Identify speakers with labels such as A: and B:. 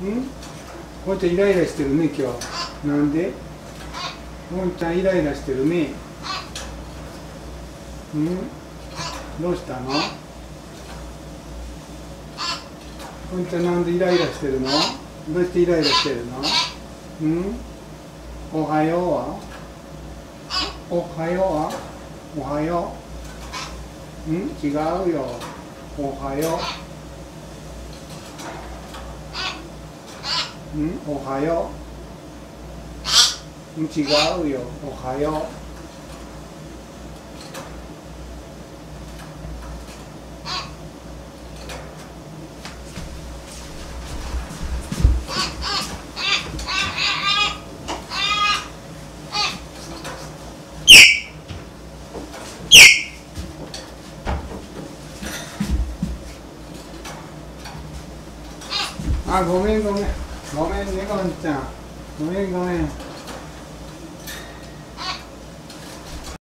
A: こんちゃんイライラしてるね今日。なんで？こんちゃんイライラしてるね。うん？どうしたの？こんちゃんなんでイライラしてるの？どうしてイライラしてるの？うん？おはようは？おはようは？おはようん？違うよ。おはよう。うん？おはよう。うん？違うよ。おはよう。あごめんごめん。ごめんねこんちゃん。ごめんごめん。